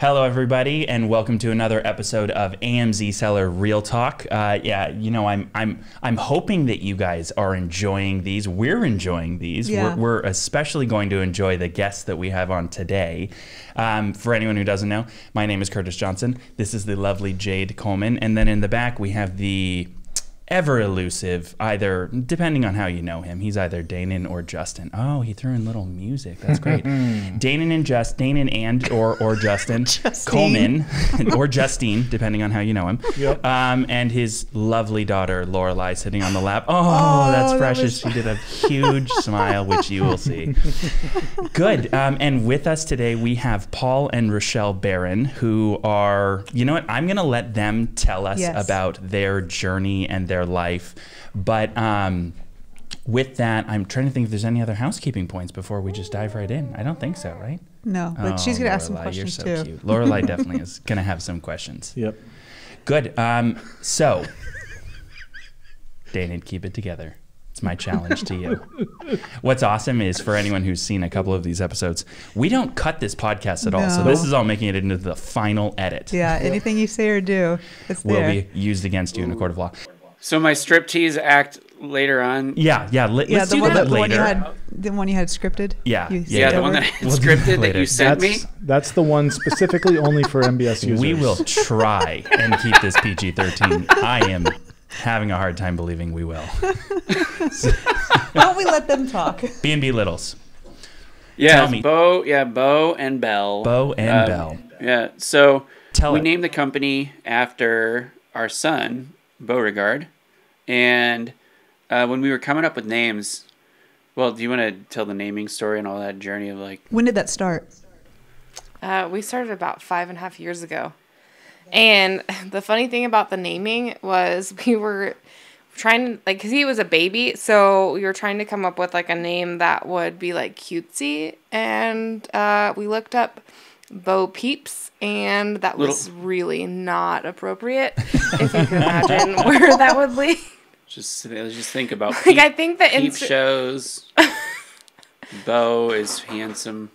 Hello, everybody, and welcome to another episode of AMZ Seller Real Talk. Uh, yeah, you know, I'm I'm I'm hoping that you guys are enjoying these. We're enjoying these. Yeah. We're, we're especially going to enjoy the guests that we have on today. Um, for anyone who doesn't know, my name is Curtis Johnson. This is the lovely Jade Coleman, and then in the back we have the ever elusive, either depending on how you know him, he's either Danon or Justin. Oh, he threw in little music. That's great. Danon and Just Danon and or or Justin Coleman or Justine, depending on how you know him. Yep. Um, and his lovely daughter Lorelei sitting on the lap. Oh, Oh, that's that precious. was She did a huge smile, which you will see. Good. Um, and with us today, we have Paul and Rachelle Baron, who are, you know what? I'm going to let them tell us Yes. about their journey and their life. But um, with that, I'm trying to think if there's any other housekeeping points before we just dive right in. I don't think so, right? No, but she's Oh, gonna ask some Lorelei, questions you're so too. Cute. Lorelei definitely is going to have some questions. Yep. Good. Um, so, Danon, keep it together. It's my challenge to you. What's awesome is for anyone who's seen a couple of these episodes, we don't cut this podcast at all. So this is all making it into the final edit. Yeah, anything you say or do, it's Will there. be used against you in a court of law. So my striptease act later on. Yeah, yeah. Let, yeah, us the do one, that the one you later. had, the one you had scripted. Yeah, yeah, Yeah, the one that I had We'll do that scripted that you sent That's me. that's the one specifically only for MBS users. we will try and keep this PG 13. I am having a hard time believing we will. Why don't we let them talk? B&B Littles. Yeah, Tell me. Beau. Yeah, Beau and Belle. Beau and Uh, Belle. Yeah. So Tell we it. named the company after our son, Beauregard, and uh, when we were coming up with names. Well, do you want to tell the naming story and all that journey of like? When did that start? Uh, we started about five and a half years ago. And the funny thing about the naming was we were trying to, like, because he was a baby, so we were trying to come up with, like, a name that would be, like, cutesy. And uh, we looked up Bo Peeps, and that was really not appropriate, if you can imagine where that would lead. Just just think about Like, peep, I think the peep Insta- shows. Beau is handsome.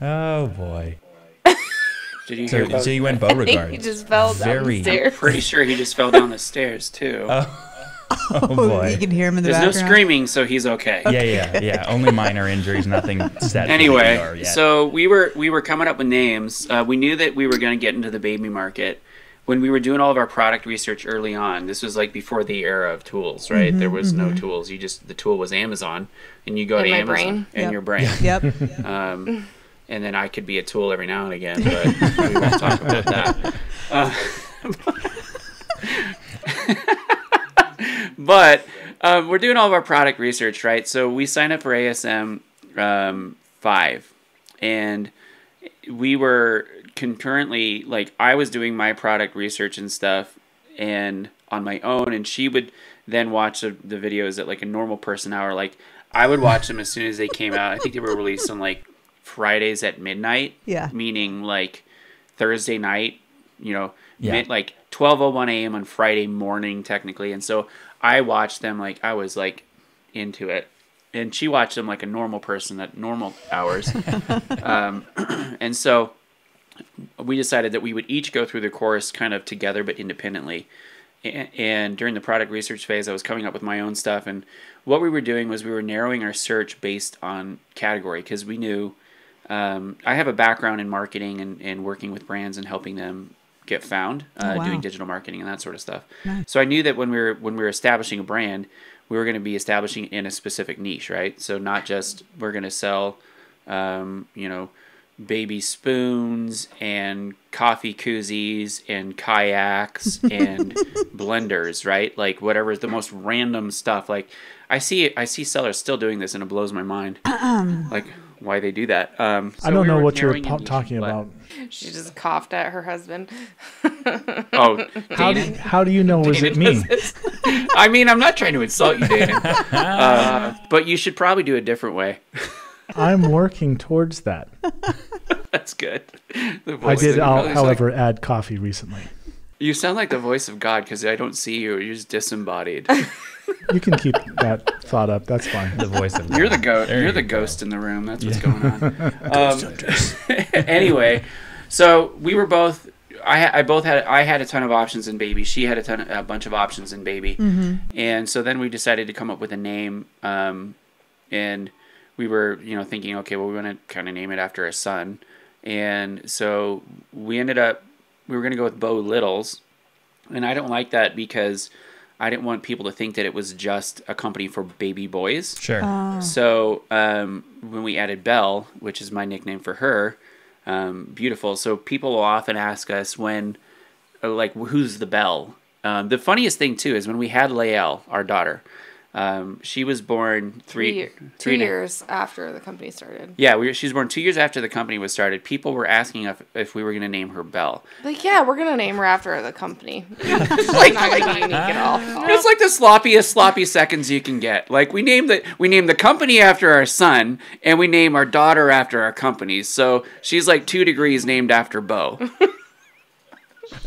Oh, boy. Did you hear So, about? so you went Beauregard. he just fell down Very- the stairs. Pretty sure he just fell down the stairs too. Oh, boy. You can hear him in the There's no screaming, so he's okay. Yeah, yeah, yeah. Only minor injuries, nothing set. Anyway, yet. so we were we were coming up with names. Uh, we knew that we were going to get into the baby market when we were doing all of our product research early on. This was like before the era of tools, right? Mm-hmm, there was no tools. You just the tool was Amazon, and you go In to my Amazon brain. in Yep. your brain. Yep. Um, and then I could be a tool every now and again, but we won't talk about that. Uh, but um, we're doing all of our product research, right? So we signed up for ASM um, five, and we were concurrently like I was doing my product research and stuff, and on my own, and she would then watch the, the videos at like a normal person hour. Like I would watch them as soon as they came out. I think they were released on like Fridays at midnight. Yeah. Meaning like Thursday night, you know, Yeah. mid, like 12:01 a.m. on Friday morning technically. And so I watched them like I was like into it. And she watched them like a normal person at normal hours. um, and so we decided that we would each go through the course kind of together but independently. And during the product research phase, I was coming up with my own stuff. And what we were doing was we were narrowing our search based on category because we knew um, I have a background in marketing and, and working with brands and helping them get found, uh, Oh, wow. doing digital marketing and that sort of stuff. Nice. So I knew that when we were when we were establishing a brand, we were going to be establishing in a specific niche, right? So not just we're going to sell, um, you know, baby spoons and coffee koozies and kayaks and blenders, right? Like whatever is the most random stuff. Like I see I see sellers still doing this and it blows my mind. like why they do that. Um, I don't we know what you're narrowing po- a niche, talking but- about. She just coughed at her husband. Oh, How do, Dana. how do you know was it Dana me? does. I mean, I'm not trying to insult you, Dana. uh, but you should probably do it a different way. I'm working towards that. That's good. The I did, of- it's like- however, add coffee recently. You sound like the voice of God because I don't see you. You're just disembodied. You can keep that thought up. That's fine. the voice of You're the God. ghost. There You're you the go. ghost in the room. That's what's going on. Um, anyway, So we were both. I, I both had I had a ton of options in baby. She had a ton of, a bunch of options in baby, and so then we decided to come up with a name. Um, and we were you know thinking, okay, well we want to kind of name it after a son, and so we ended up we were going to go with Beau Littles, and I don't like that because I didn't want people to think that it was just a company for baby boys. Sure. Oh. So um, when we added Belle, which is my nickname for her, um, beautiful. So people will often ask us when, uh, like, who's the Belle? Um, the funniest thing too is when we had Lael, our daughter. Um, she was born Three, three, year, two three and a- years after the company started. Yeah, we were, she was born two years after the company was started. People were asking if, if we were going to name her Belle. Like, yeah, we're gonna name her after the company. like, not gonna be unique at all. It's like the sloppiest sloppy seconds you can get. Like we name the we name the company after our son, and we name our daughter after our companies. So she's like two degrees named after Beau.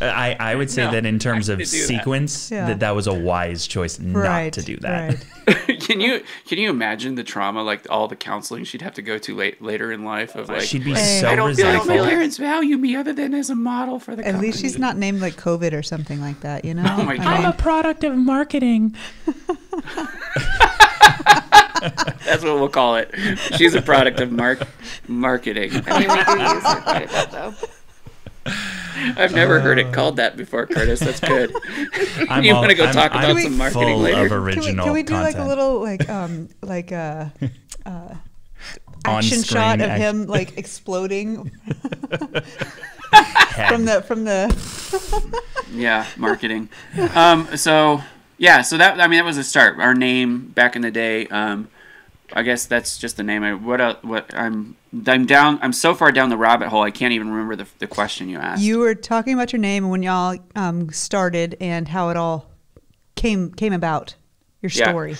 I, I would say No, that in terms of could do that. sequence, Yeah. that that was a wise choice not right. to do that. Right. can you can you imagine the trauma, like all the counseling she'd have to go to late later in life of like She'd be Hey. so I don't feel like my parents value me other than as a model for the At company. least she's not named like COVID or something like that, you know? Oh my I God. I'm a product of marketing. That's what we'll call it. She's a product of mark marketing. I mean, we do use her quite a bit though. I've never heard it called that before, Curtis. That's good. I'm You wanna go I'm- talk about I'm some marketing full later? Of Can can we, can we do like a little like um like a uh, action shot of act- him like exploding from the from the Yeah, marketing. um, so yeah, so that I mean that was a start. Our name back in the day. Um, I guess that's just the name. I what el what I'm I'm down. I'm so far down the rabbit hole. I can't even remember the the question you asked. you were talking about your name and when y'all um started and how it all came came about your Yeah. story.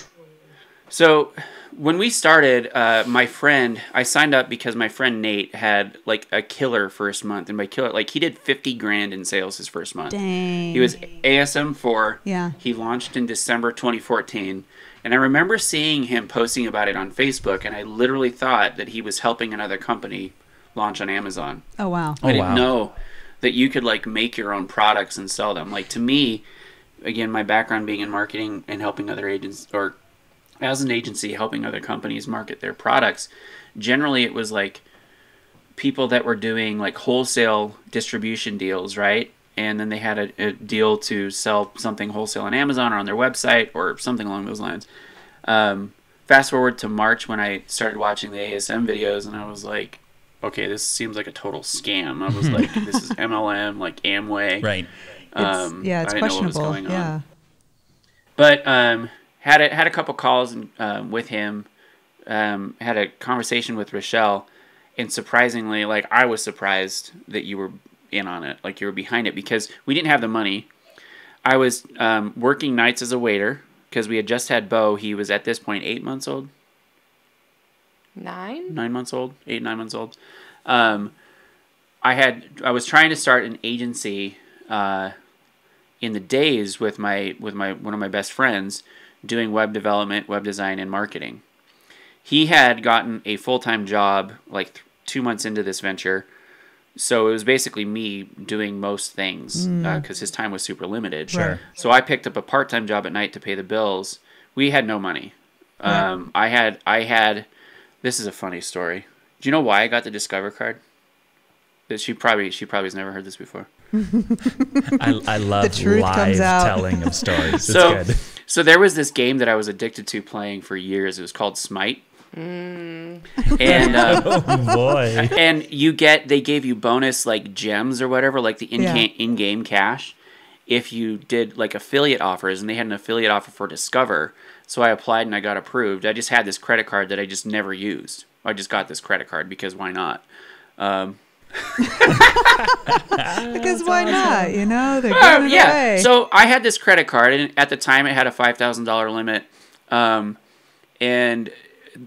So when we started, uh, my friend, I signed up because my friend Nate had like a killer first month, and by killer, like he did fifty grand in sales his first month. Dang. He was ASM four. Yeah. He launched in December 2014, and I remember seeing him posting about it on Facebook, and I literally thought that he was helping another company launch on Amazon. Oh wow. Oh, I didn't wow. know that you could like make your own products and sell them. Like to me, again, my background being in marketing and helping other agents or as an agency helping other companies market their products, generally it was like people that were doing like wholesale distribution deals, right? And then they had a, a deal to sell something wholesale on Amazon or on their website or something along those lines. Um, fast forward to March when I started watching the ASM videos, and I was like, okay, this seems like a total scam. I was like, this is MLM, like Amway. Right. Um, yeah, it's I didn't know what was questionable. going on. Yeah. But um, had a, had a couple calls and, um, with him. Um, had a conversation with Rachelle, and surprisingly, like I was surprised that you were in on it, like you were behind it, because we didn't have the money. I was um, working nights as a waiter because we had just had Beau. He was at this point eight months old, Nine? nine months old, eight nine months old. Um, I had I was trying to start an agency uh, in the days with my with my one of my best friends doing web development, web design, and marketing. He had gotten a full time job like th- two months into this venture, so it was basically me doing most things because his time was super limited. Sure. Right. So I picked up a part time job at night to pay the bills. We had no money. Um, I had I had. This is a funny story. Do you know why I got the Discover card? That she probably she probably has never heard this before. I, I love truth live comes out. telling of stories. So good. so there was this game that I was addicted to playing for years. It was called Smite. And uh, Oh boy. and you get they gave you bonus like gems or whatever, like the in Yeah. in game cash, if you did like affiliate offers, and they had an affiliate offer for Discover. So I applied and I got approved. I just had this credit card that I just never used. I just got this credit card because why not? Um, Because why not? You know, they're giving it yeah. away. So I had this credit card, and at the time it had a five thousand dollar limit, um, and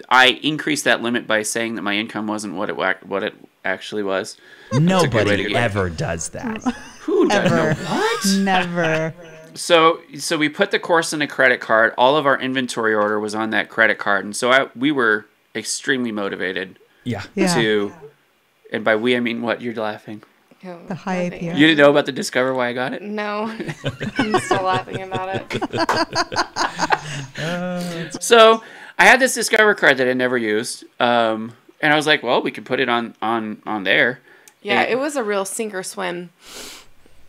I increased that limit by saying that my income wasn't what it what it actually was. Nobody go. ever does that. Who does Ever. what? Never. So so we put the course in a credit card. All of our inventory order was on that credit card, and so I, we were extremely motivated Yeah. Yeah. to. And by we, I mean what? You're laughing. The high nothing. APR. You didn't know about the Discover why I got it? No, I'm still laughing about it. So I had this Discover card that I never used, um, and I was like, well, we could put it on on on there. Yeah, And- it was a real sink or swim.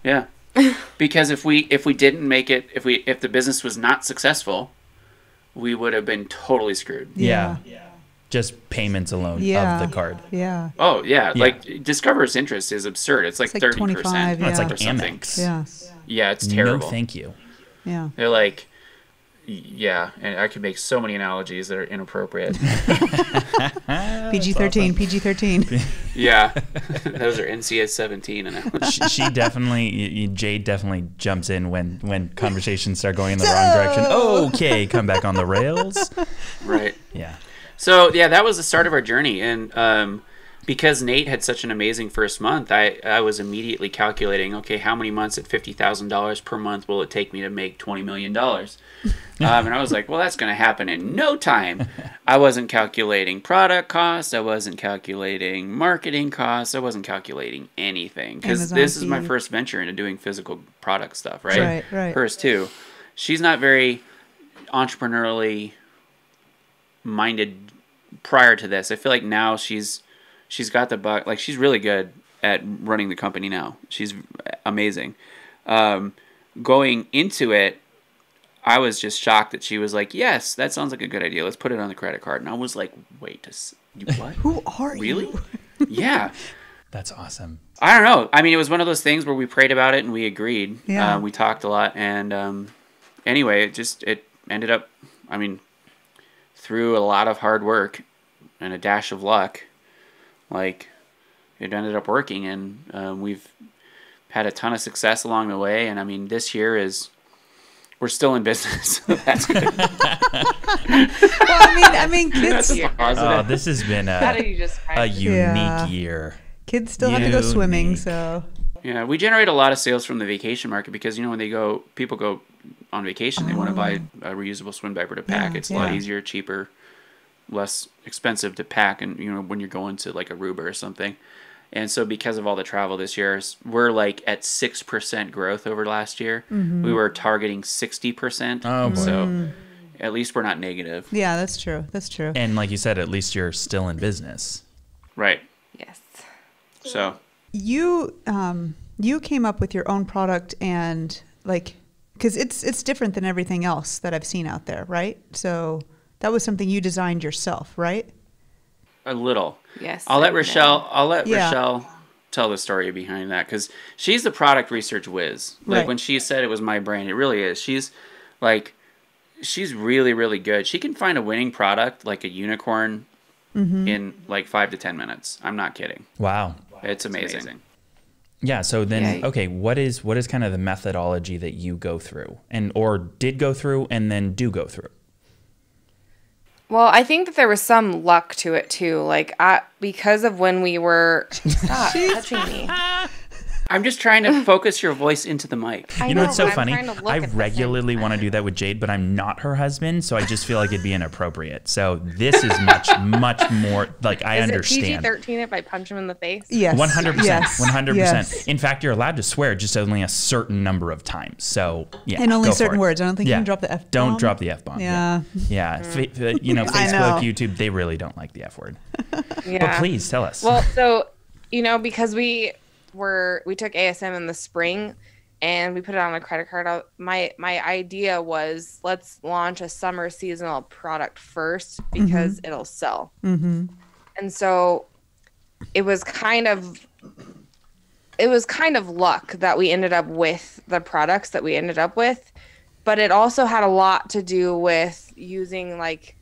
Yeah, because if we if we didn't make it, if we if the business was not successful, we would have been totally screwed. Yeah. yeah. Just payments alone Yeah. of the card. Yeah. Oh yeah, Yeah. like Discover's interest is absurd. It's like It's like 30%, yeah. It's like or. Amex. Yeah. Yeah, it's No, terrible. thank you. Yeah. They're like, yeah, and I could make so many analogies that are inappropriate. PG thirteen. PG thirteen. yeah, those are NCS seventeen analogies. she, she definitely y- y- Jade definitely jumps in when when conversations start going in the wrong direction. Okay, come back on the rails. Right. Yeah. So yeah, that was the start of our journey, and um, because Nate had such an amazing first month, I I was immediately calculating, okay, how many months at fifty thousand dollars per month will it take me to make twenty million dollars? um, and I was like, well, that's going to happen in no time. I wasn't calculating product costs. I wasn't calculating marketing costs. I wasn't calculating anything because this is my first venture into doing physical product stuff, right? Right, right. Hers too. She's not very entrepreneurially minded prior to this. I feel like now she's she's got the buck. Like she's really good at running the company now. She's amazing. Um, going into it, I was just shocked that she was like, "Yes, that sounds like a good idea. Let's put it on the credit card." And I was like, "Wait, a s- you what? Who are really? you? Really? yeah." That's awesome. I don't know. I mean, it was one of those things where we prayed about it and we agreed. Yeah. Uh, we talked a lot, and um, anyway, it just it ended up. I mean, through a lot of hard work and a dash of luck, like it ended up working, and um, we've had a ton of success along the way. And I mean, this year is we're still in business. that's good. Well, I mean, I mean, kids. Oh, this has been How a, did you just? a unique Yeah. year. kids still have to go swimming, so Yeah, we generate a lot of sales from the vacation market because you know when they go, people go on vacation, they want to oh. buy a reusable swim diaper to pack. Oh. Yeah, it's a lot easier, cheaper, less expensive to pack, and you know when you're going to like Aruba or something. And so because of all the travel this year, we're like at six percent growth over last year. Mm-hmm. We were targeting sixty percent. Oh, boy. so at least we're not negative, yeah, that's true. That's true. And like you said, at least you're still in business. right? Yes. So you um you came up with your own product and like because it's it's different than everything else that I've seen out there, right? So that was something you designed yourself, right? A little. Yes. I'll let and no. Rachelle. I'll let Yeah. Rachelle tell the story behind that because she's the product research whiz. Like Right. when she said it was my brand, it really is. She's like, she's really really good. She can find a winning product like a unicorn Mm-hmm. in like five to ten minutes. I'm not kidding. Wow. It's amazing. Yeah. So then, Yeah. okay, what is what is kind of the methodology that you go through, and or did go through, and then do go through? Well, I think that there was some luck to it too. Like, I, because of when we were stop touching me. I'm just trying to focus your voice into the mic. I You know what's so funny? trying to look I at the thing. regularly want to do that with Jade, but I'm not her husband, so I just feel like it'd be inappropriate. So this is much, much more like I Is it understand. PG thirteen if I punch him in the face? Yes. One hundred percent, Yes. one hundred Yes. percent. In fact, you're allowed to swear just only a certain number of times. So yeah, And only go for certain it. words. I don't think you can drop the F Don't bomb. drop the f bomb. Yeah. yeah. F- f- mm. you know, Facebook, know. YouTube, they really don't like the f word. Yeah. But please tell us. Well, so you know, because we were we took ASM in the spring and we put it on a credit card. uh, My my idea was let's launch a summer seasonal product first because it'll sell. Mm-hmm. And so it was kind of it was kind of luck that we ended up with the products that we ended up with, but it also had a lot to do with using like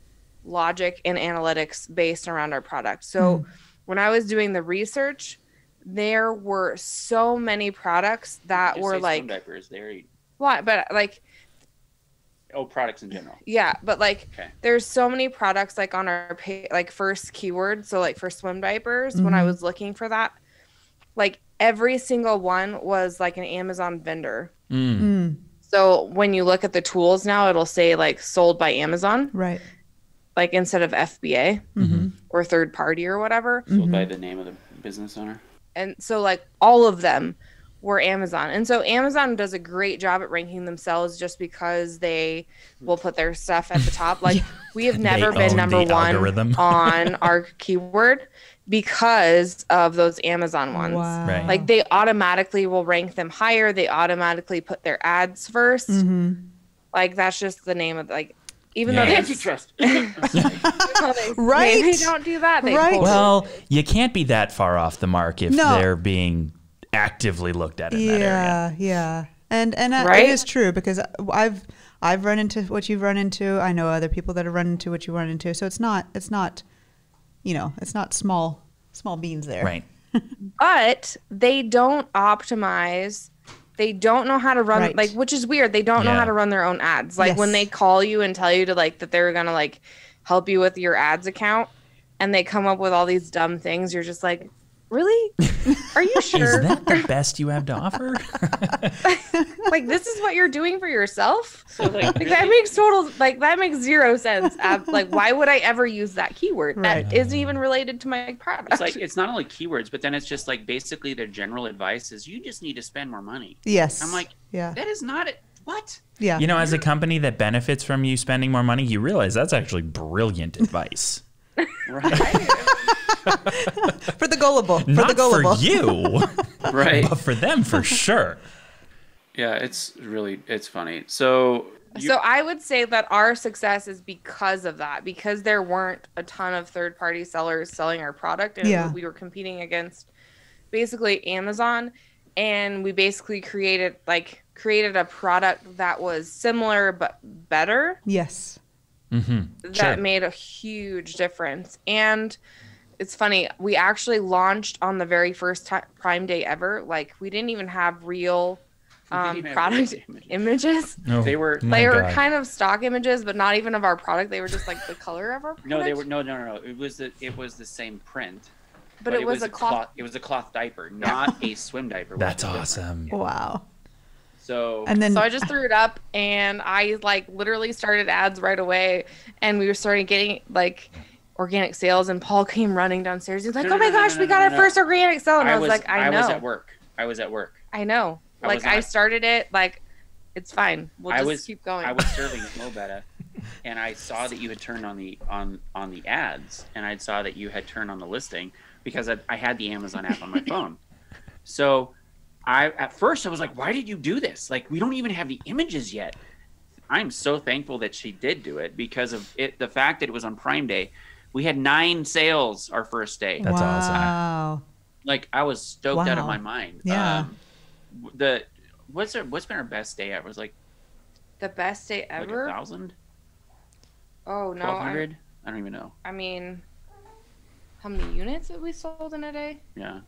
logic and analytics based around our product. So when I was doing the research, there were so many products that were say swim like diapers. There. what, but like Oh, products in general. yeah, but like Okay. there's so many products like on our pay, like first keyword. So like for swim diapers, when I was looking for that, like every single one was like an Amazon vendor. Mm. Mm. So when you look at the tools now, it'll say like sold by Amazon, Right. like instead of FBA Mm-hmm. or third party or whatever. Sold by the name of the business owner. And so like all of them were Amazon. And so Amazon does a great job at ranking themselves just because they will put their stuff at the top. Like we have never They been number one algorithm. on our keyword because of those Amazon ones. Wow. Right. Like they automatically will rank them higher. They automatically put their ads 1st Mm-hmm. Like that's just the name of like even Yeah. though they, Antitrust. they, Right. they don't do that. They Right. pull- Well, you can't be that far off the mark if No. they're being actively looked at in that area. Yeah, yeah, and and uh, Right? it is true because I've I've run into what you've run into. I know other people that have run into what you run into. So it's not it's not, you know, it's not small small beans there. Right. but they don't optimize they don't know how to run Right. like which is weird. They don't know how to run their own ads. Like when they call you and tell you to like that they're gonna like help you with your ads account and they come up with all these dumb things you're just like really are you sure Is that the best you have to offer? like this is what you're doing for yourself So like, like that makes total like that makes zero sense Ab- like why would i ever use that keyword Right. that isn't even related to my product it's like it's not only keywords, but then it's just like basically their general advice is you just need to spend more money. Yes. I'm like, yeah, that is not it. What? yeah. You know, as a company that benefits from you spending more money, you realize that's actually brilliant advice. Right. for the gullible, for Not the gullible. for you, right. but for them for sure. Yeah, it's really it's funny. So you, so I would say that our success is because of that, because there weren't a ton of third party sellers selling our product and Yeah. we were competing against basically Amazon and we basically created like created a product that was similar but better Yes. Mm-hmm. that Sure. made a huge difference. And it's funny, we actually launched on the very first ti Prime Day ever. Like we didn't even have real um, product images. images. Oh, They were- my They were God. kind of stock images, but not even of our product. They were just like the color of our product. no, they were no, no, no, no. It was the it was the same print, but, it, was, a cloth. It was a cloth diaper, not a swim diaper. That's is different. awesome. Wow. So And then So I just threw it up, and I like literally started ads right away, and we were starting getting like organic sales. And Paul came running downstairs. He's like, No, "Oh my no, gosh, no, we got our first organic sale!" And I, was, like, "I know, I was at work. I was at work. I know." I like I started it. Like it's fine. We'll I just was keep going. I was serving at Mobetta, and I saw that you had turned on the on on the ads, and I saw that you had turned on the listing because I, I had the Amazon app on my phone. So, I at first I was like, "Why did you do this? Like, we don't even have the images yet." I'm so thankful that she did do it because of it. The fact that it was on Prime Day, we had nine sales our first day. That's awesome. wow. Like I was stoked out of my mind. Yeah. Um, the what's our, what's been our best day ever? It was like the best day ever. like a ever. thousand. oh no! Twelve I. I don't even know. I mean, how many units have we sold in a day? Yeah,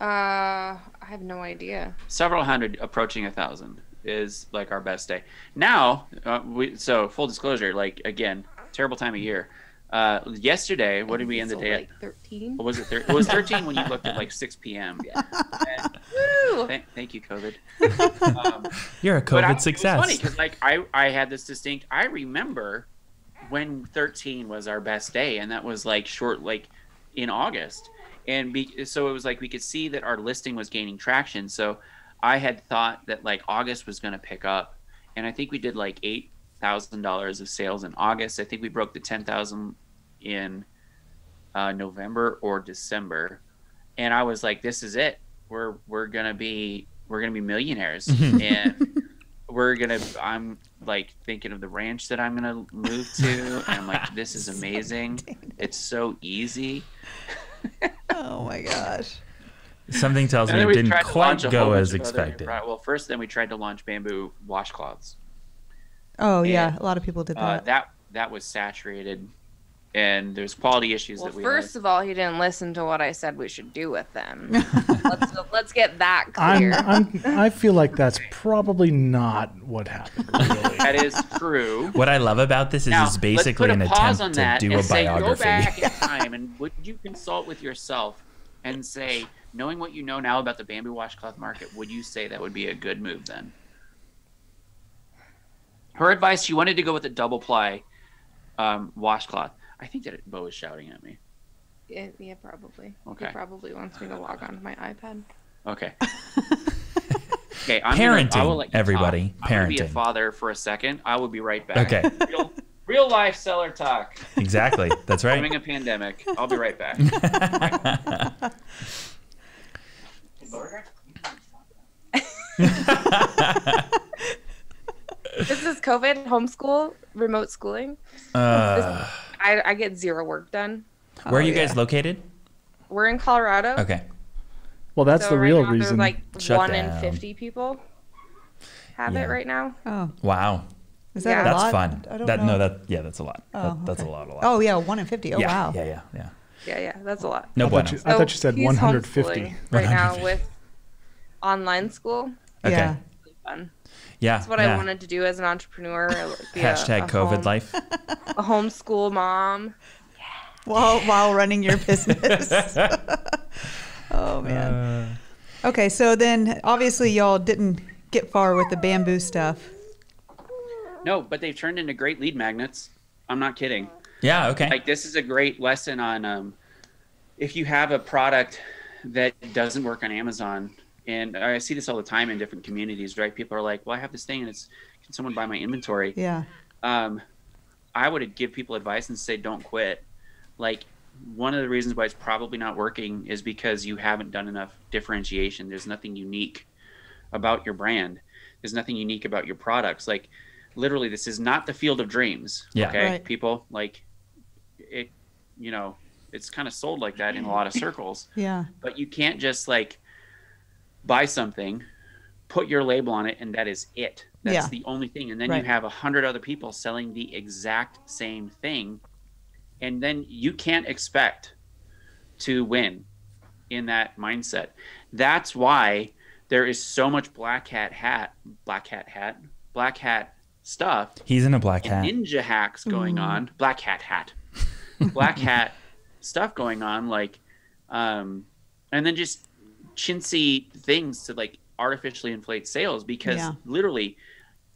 Uh, I have no idea. several hundred, approaching a thousand is like our best day. Now, uh, we so full disclosure, like again, terrible time of year. Uh, yesterday, what did we end the Sold, day Like thirteen. at? Was it? Thir- it was thirteen when you looked at like six p.m. And, Woo! th- thank you, COVID. Um, You're a but I, COVID success. It was funny because like I I had this distinct. I remember when 13 was our best day, and that was like short like in August, and be, so it was like we could see that our listing was gaining traction. So I had thought that like August was going to pick up, and I think we did like eight thousand dollars of sales in August. I think we broke the ten thousand in uh, November or December, and I was like, "This is it. We're we're gonna be we're gonna be millionaires." and we're gonna i'm like thinking of the ranch that i'm gonna move to and i'm like this is amazing it's so easy Oh my gosh. Something tells me it didn't quite launch a whole go as of other- expected. well first then we tried to launch bamboo washcloths Oh yeah, a lot of people did uh, that. that that was saturated and there's quality issues Well, that we first had. of all, he didn't listen to what I said we should do with them. let's let's get that I'm, clear. I'm, I feel like that's probably not what happened. Really. that is true What I love about this is now, it's basically an put a pause attempt to do and a say, biography. Go back in time and would you consult with yourself and say, knowing what you know now about the bamboo washcloth market, would you say that would be a good move then? Her advice: she wanted to go with a double ply um, washcloth. I think that Beau is shouting at me. Yeah, yeah, probably. Okay. He probably wants me to log on to my iPad. Okay. okay. I'm Gonna, I Parenting, will let you everybody. Talk. I'm be a Parenting. father for a second. I will be right back. Okay. Real, real life seller talk. Exactly. That's right. During a pandemic. I'll be right back. This is COVID, homeschool, remote schooling. Uh, I, I get zero work done. where are Oh, you guys located? We're in Colorado. Okay. Well, that's so the right real now, reason. There's like Shut one down. in 50 people have Yeah. it right now. Oh, Wow. is that Yeah. a That's lot? fun. I don't that know. no, that yeah, that's a lot. Oh, that, That's a lot. A lot. Oh yeah, one in fifty. Oh yeah, wow. Yeah, yeah, yeah. Yeah, yeah, that's a lot. No I, bueno. thought you, I thought you said 150. homeschooling right now with online school. Okay. Yeah. Really fun. Yeah. That's what yeah. I wanted to do as an entrepreneur. be a- Hashtag a COVID home- life. A homeschool mom. While while running your business. oh man. Uh, Okay, so then obviously y'all didn't get far with the bamboo stuff. No, but they've turned into great lead magnets. I'm not kidding. yeah. Okay. Like this is a great lesson on um, if you have a product that doesn't work on Amazon, and I see this all the time in different communities, right? People are like, "Well, I have this thing, and it's can someone buy my inventory?" Yeah. um, I would give people advice and say don't quit. Like one of the reasons why it's probably not working is because you haven't done enough differentiation. There's nothing unique about your brand. There's nothing unique about your products. Like literally, this is not the field of dreams. Yeah. Okay, Right. people like it. You know, it's kind of sold like that in a lot of circles Yeah. but you can't just like buy something put your label on it and that is it that's Yeah. the only thing and then Right. you have a hundred other people selling the exact same thing and then you can't expect to win in that mindset that's why there is so much black hat hat black hat hat black hat stuff He's in a black hat. ninja hacks going on black hat hat black hat stuff going on like um and then just chintzy things to like artificially inflate sales because Yeah. literally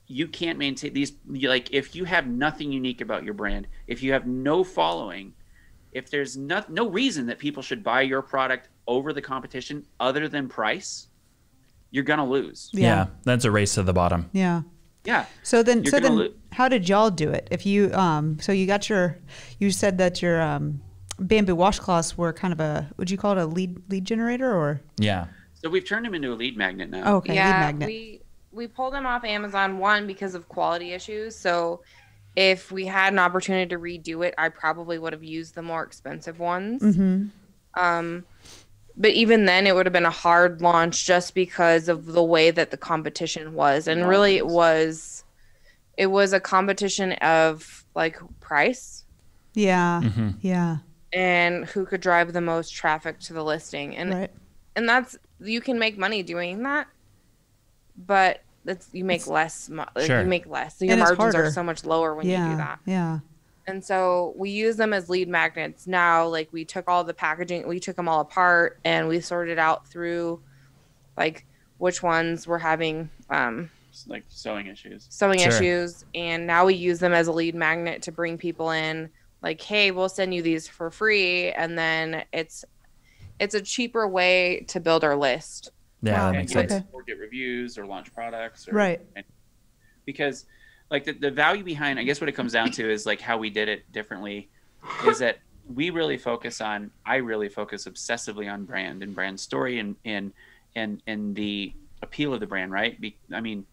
you can't maintain these like if you have nothing unique about your brand if you have no following if there's no, no reason that people should buy your product over the competition other than price you're gonna lose Yeah. Yeah. That's a race to the bottom. Yeah. yeah So then, You're so then, lo- how did y'all do it? If you, um, so you got your, you said that your um, bamboo washcloths were kind of a, would you call it a lead lead generator or? Yeah. so we've turned them into a lead magnet now Oh, okay, lead yeah, magnet. we we pulled them off Amazon one because of quality issues. So if we had an opportunity to redo it, I probably would have used the more expensive ones. mm-hmm. Um, but even then, it would have been a hard launch just because of the way that the competition was, and really, it was it was a competition of like price Yeah. Mhm. Yeah. And who could drive the most traffic to the listing, and Right. and that's you can make money doing that, but that's you make less. mo- Like, Sure. You make less, so your And margins are so much lower when yeah. you do that. Yeah. And so we use them as lead magnets now. Like we took all the packaging, we took them all apart and we sorted out through like which ones were having um, It's like sewing issues sewing Sure. issues. And now we use them as a lead magnet to bring people in like, hey, we'll send you these for free. And then it's, it's a cheaper way to build our list. Yeah, that makes sense. Okay. or get reviews or launch products or, Right. and- because like the, the value behind i guess what it comes down to is like how we did it differently is that we really focus on i really focus obsessively on brand and brand story and and and and the appeal of the brand right Be, i mean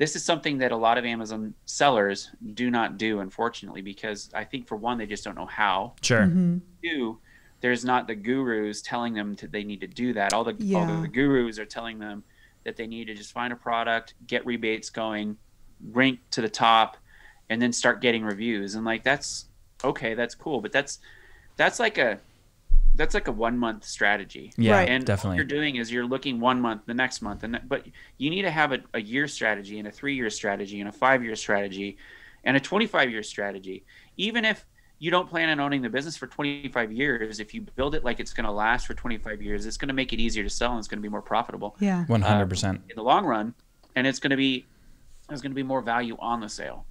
this is something that a lot of amazon sellers do not do unfortunately because i think for one they just don't know how. Sure. Mm-hmm. do there's not the gurus telling them that they need to do that. All the all the gurus are telling them that they need to just find a product get rebates going rank to the top and then start getting reviews. And like that's okay that's cool. But that's that's like a that's like a one month strategy Yeah, Right. and definitely. what you're doing is you're looking one month the next month and but you need to have a, a year strategy and a three year strategy and a five year strategy and a 25 year strategy even if you don't plan on owning the business for 25 years if you build it like it's going to last for 25 years it's going to make it easier to sell and it's going to be more profitable Yeah. One hundred percent. Um, in the long run and it's going to be there's going to be more value on the sale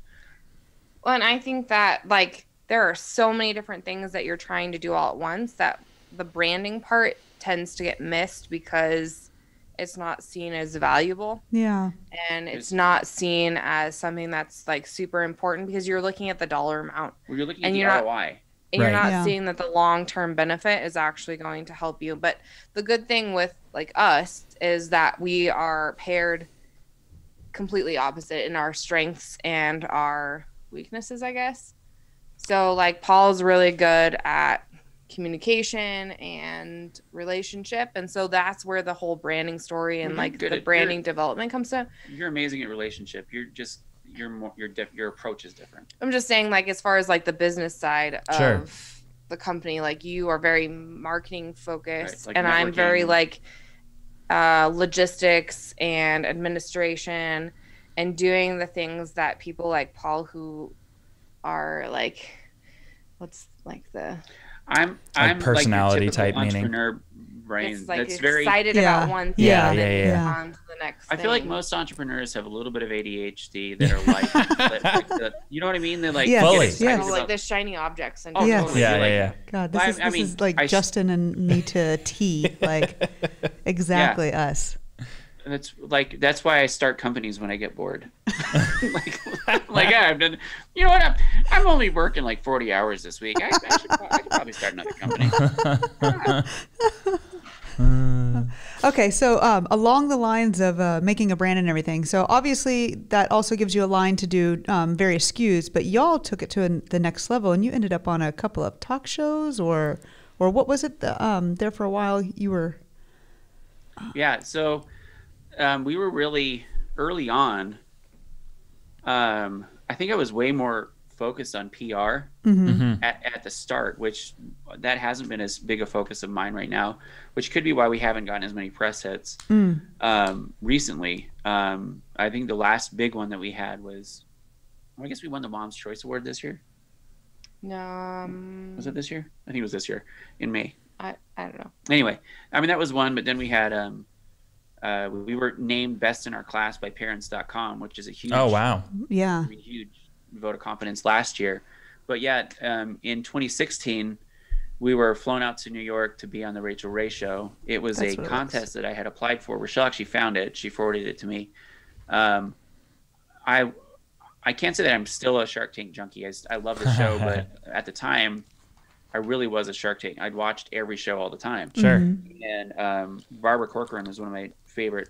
Well, and I think that like there are so many different things that you're trying to do all at once that the branding part tends to get missed because it's not seen as valuable Yeah. and it's not seen as something that's like super important because you're looking at the dollar amount Well, you're looking And at the you're not- ROI. and you're not Yeah. seeing that the long-term benefit is actually going to help you but the good thing with like us is that we are paired completely opposite in our strengths and our weaknesses i guess so like paul's really good at communication and relationship and so that's where the whole branding story and like the at- branding development comes to You're amazing at relationship. You're just you're more your diff, your approach is different. I'm just saying, like, as far as like the business side of Sure. the company, like you are very marketing focused, like and I'm very like uh, logistics and administration and doing the things that people like Paul who are like, what's like the I'm I'm personality like your typical type meaning. entrepreneur brain. it's like That's very. excited Yeah. about one thing, Yeah, and yeah, then yeah. on to the next. I feel like most entrepreneurs have a little bit of ADHD that are like, that, like the- you know what I mean? They're like, Yeah. get Fully. excited Yes. Oh, about- like the shiny objects and Oh, Yes. totally. Yeah, yeah, like, yeah. God, this I- is I this mean, is like I s- Justin and me to T, Like exactly us. That's like that's why I start companies when I get bored. like, like yeah, I've done. You know what? I'm, I'm only working like 40 hours this week. I, I, should, I could probably start another company. Okay, so um, along the lines of uh, making a brand and everything, so obviously that also gives you a line to do um, various SKUs, but y'all took it to an, the next level, and you ended up on a couple of talk shows, or or what was it? The, um, there for a while, you were. Yeah, so um, we were really early on. Um, I think I was way more focused on PR at, at the start, which that hasn't been as big a focus of mine right now, which could be why we haven't gotten as many press hits um, recently. Um, I think the last big one that we had was, well, I guess we won the Mom's Choice Award this year. um, Was it this year? I think it was this year in May. I, I don't know. anyway, I mean that was one, but then we had um, uh, we were named best in our class by Parents.com, which is a huge, Oh wow. Yeah. I mean, huge vote of confidence last year. But yet, um, in 2016, we were flown out to New York to be on the Rachael Ray show. It was That's a what it contest that I had applied for. Rachelle actually found it. She forwarded it to me. Um, I I can't say that I'm still a Shark Tank junkie. I love the show, but at the time, I really was a Shark Tank. I'd watched every show all the time Sure. and um, Barbara Corcoran was one of my favorite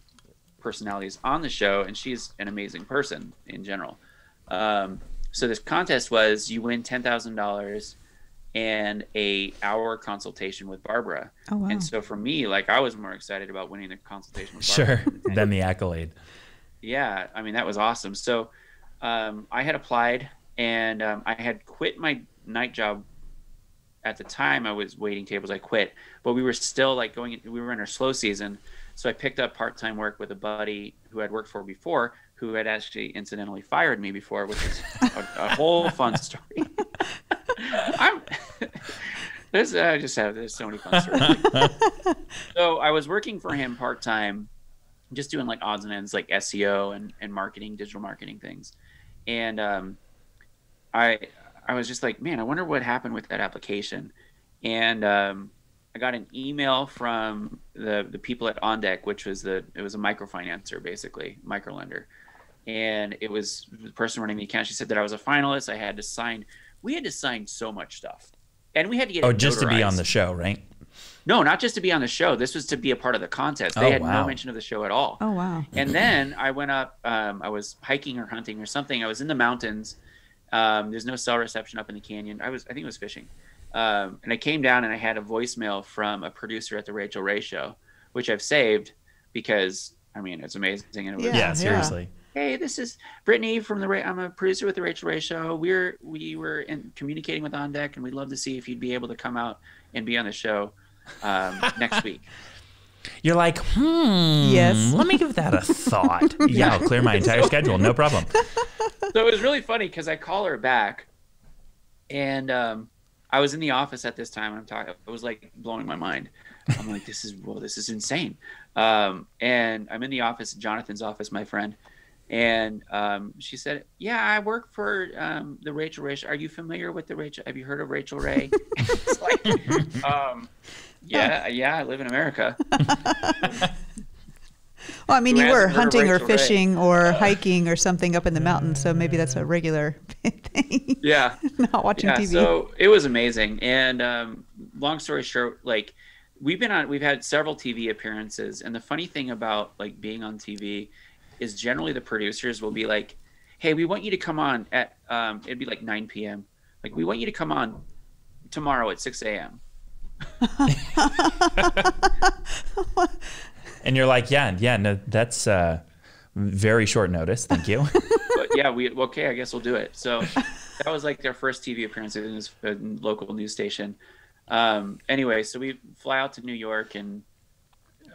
personalities on the show, and she's an amazing person in general. Um, so this contest was you win ten thousand dollars and a hour consultation with Barbara. Oh wow. And so for me, like I was more excited about winning the consultation with Barbara. Sure. Than the accolade. Yeah, I mean that was awesome. So um, I had applied, and um, I had quit my night job. At the time, I was waiting tables. I quit, but we were still like going. We were in our slow season, so I picked up part time work with a buddy who I'd worked for before, who had actually incidentally fired me before, which is a, a whole fun story. I'm. There's, I just have there's so many fun stories. so I was working for him part time, just doing like odds and ends like SEO and, and marketing, digital marketing things. And um, I I was just like, man, I wonder what happened with that application. And um, I got an email from the the people at OnDeck, which was the it was a microfinancer basically, microlender. And it was the person running the account. She said that I was a finalist. I had to sign. We had to sign so much stuff, and we had to get. Oh, it just to be on the show, right? No, not just to be on the show. This was to be a part of the contest. They Oh, had wow. no mention of the show at all. oh wow. And then I went up. Um, I was hiking or hunting or something. I was in the mountains. Um, there's no cell reception up in the canyon. I was, I think, it was fishing. Um, and I came down and I had a voicemail from a producer at the Rachael Ray show, which I've saved because I mean it's amazing. And it was, Yeah, Yeah, yeah. seriously. hey, this is Brittany from the. Ra- I'm a producer with the Rachael Ray show. We're we were in, communicating with OnDeck, and we'd love to see if you'd be able to come out and be on the show um, next week. You're like, hmm. Yes. Let me give that a thought. yeah, I'll clear my entire schedule. No problem. so it was really funny because I call her back, and um, I was in the office at this time. And I'm talking. It was like blowing my mind. I'm like, this is well, this is insane. Um, and I'm in the office, Jonathan's office, my friend, And um, she said, "Yeah, I work for um, the Rachael Ray. Are you familiar with the Rachael? Have you heard of Rachael Ray?" it's like, um, yeah, yeah, I live in America. Well, I mean, you were hasn't heard of hunting or Rachael Ray? fishing or hiking or something up in the mountains, so maybe that's a regular thing. Yeah. Not watching yeah, TV. so it was amazing. And um, long story short, like we've been on, we've had several TV appearances, and the funny thing about like being on TV is generally the producers will be like, "Hey, we want you to come on at um, it'd be like 9 p.m. Like we want you to come on tomorrow at 6 a.m." And you're like, yeah, yeah, no, that's uh, very short notice. Thank you. But yeah, we okay. I guess we'll do it. So that was like their first TV appearance in this local news station. Um, anyway, so we fly out to New York, and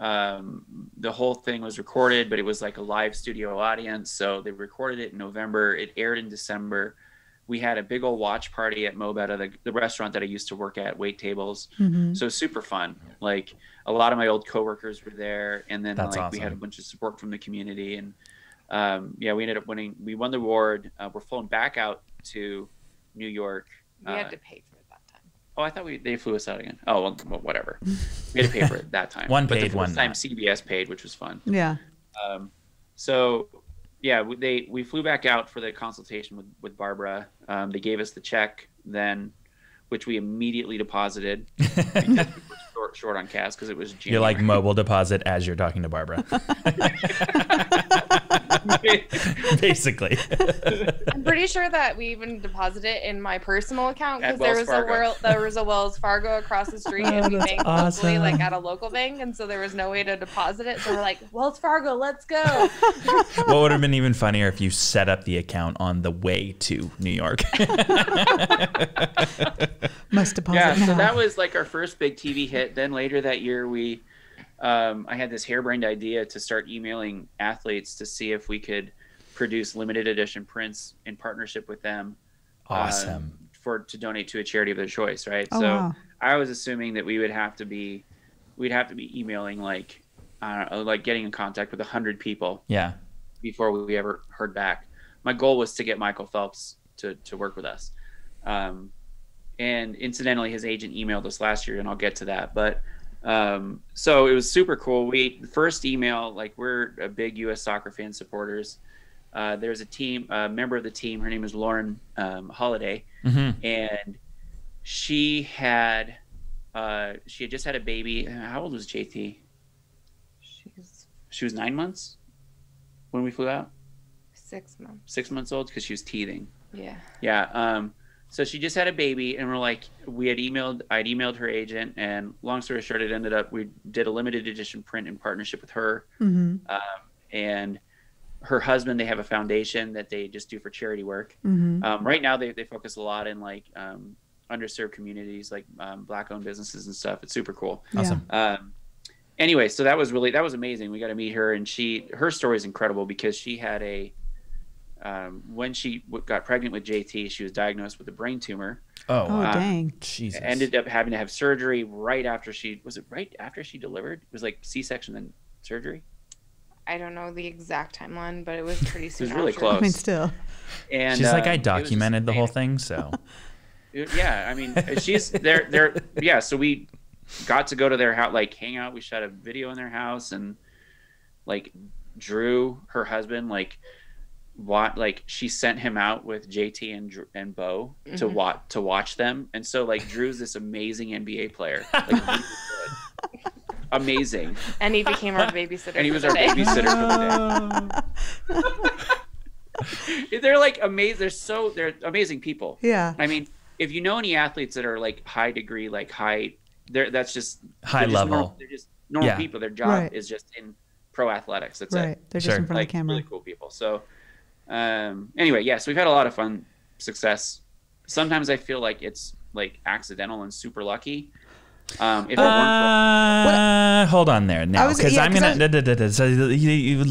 um, the whole thing was recorded, but it was like a live studio audience. So they recorded it in November. It aired in December. We had a big old watch party at Mobetta, the, the restaurant that I used to work at, wait tables. Mm-hmm. So super fun. Like a lot of my old coworkers were there, and then That's like we had a bunch of support from the community, and um, yeah, we ended up winning. We won the award. Uh, we're flown back out to New York. We Uh, had to pay for it that time. Oh, I thought we they flew us out again. Oh, well, well, whatever. we had to pay for it that time. One but paid, the one first time not. CBS paid, which was fun. yeah. Um, so yeah, we- they we flew back out for the consultation with with Barbara. Um, they gave us the check then, which we immediately deposited we short, short on cash because it was January. You're like mobile deposit as you're talking to Barbara. Basically. I'm pretty sure that we even deposited it in my personal account because there was Fargo. a world, there was a Wells Fargo across the street, oh, and we that's banked locally, like at a local bank, and so there was no way to deposit it. So we're like, Wells Fargo, let's go. what would have been even funnier if you set up the account on the way to New York? Must deposit yeah, now. so that was like our first big TV hit. Then later that year, we, um, I had this harebrained idea to start emailing athletes to see if we could produce limited edition prints in partnership with them. um, awesome. for to donate to a charity of their choice, right? Oh, so wow. I was assuming that we would have to be, we'd have to be emailing like, I don't know, like getting in contact with a hundred people Yeah. before we ever heard back. My goal was to get Michael Phelps to, to work with us. Um, and incidentally, his agent emailed us last year, and I'll get to that. But um, so it was super cool. We first email, like we're a big U.S. soccer fan supporters. Uh, there's a team, a member of the team. Her name is Lauren um, Holiday, hmm and she had uh, she had just had a baby. How old was JT? She's She was nine months when we flew out. six months. Six months old because she was teething. Yeah. Yeah. Um, so she just had a baby, and we're like, we had emailed, I'd emailed her agent, and long story short, it ended up we did a limited edition print in partnership with her, hmm um, and her husband. They have a foundation that they just do for charity work. hmm Um, right now, they they focus a lot in like um, underserved communities, like um, black-owned businesses and stuff. It's super cool. Awesome. Um, anyway, so that was really that was amazing. We got to meet her, and she her story is incredible because she had a um, when she w- got pregnant with JT, she was diagnosed with a brain tumor. Oh, Oh, wow. dang. Jesus. Ended up having to have surgery right after she was it right after she delivered. It was like C-section then surgery. I don't know the exact timeline, but it was pretty soon. It was really after. close. I mean, still. And She's like, um, I it just documented the whole thing, so. Yeah, I mean, she's there. There, yeah. So we got to go to their house, like hang out. We shot a video in their house, and like Drew, her husband, like what, like she sent him out with JT and and Beau to Mhm. watch to watch them, and so like Drew's this amazing NBA player, like amazing, And he became our babysitter. and he was our day. babysitter for the day. They're like amazing. They're so they're amazing people. Yeah. I mean, if you know any athletes that are like high degree, like high, they're that's just High they're just level. normal- they're just normal Yeah. people. Their job Right. is just in pro athletics. That's Right. it. They're just Sure. in front Like of the camera. really cool people. So, um, anyway, yes, we've had a lot of fun, success. Sometimes I feel like it's like accidental and super lucky. Um, if it weren't for Uh, hold on there now, because yeah, I'm gonna. I da- da- da- da- so you- you-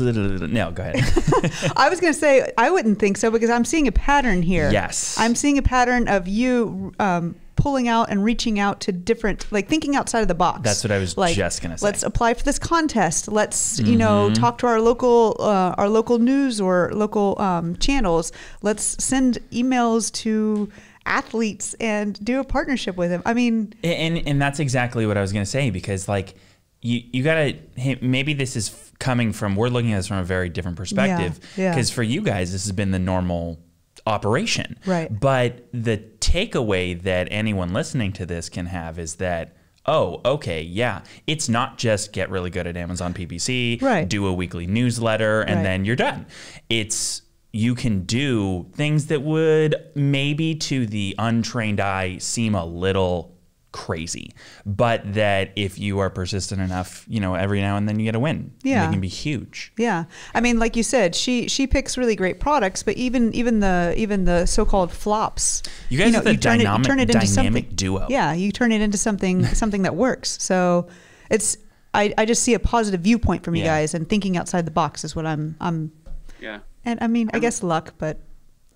No, go ahead. I was going to say I wouldn't think so because I'm seeing a pattern here. Yes. I'm seeing a pattern of you um, pulling out and reaching out to different, like thinking outside of the box. That's what I was like, just gonna say. Let's apply for this contest. Let's you know Mm-hmm. talk to our local uh, our local news or local um, channels. Let's send emails to athletes and do a partnership with them. I mean, and and that's exactly what I was gonna say because like you you gotta hey, maybe this is f- coming from we're looking at this from a very different perspective yeah. because for you guys this has been the normal operation Right. but the takeaway that anyone listening to this can have is that oh okay yeah it's not just get really good at Amazon PPC Right. do a weekly newsletter and Right. then you're done it's you can do things that would maybe to the untrained eye seem a little crazy, but that if you are persistent enough, you know, every now and then you get a win. And Yeah. they can be huge. Yeah, I mean, like you said, she she picks really great products, but even even the even the so-called flops, You guys are the turn it, you turn it into dynamic something. duo. Yeah, you turn it into something something that works. So it's I, I just see a positive viewpoint from you Yeah. guys, and thinking outside the box is what I'm I'm. yeah, And I mean, I guess luck, but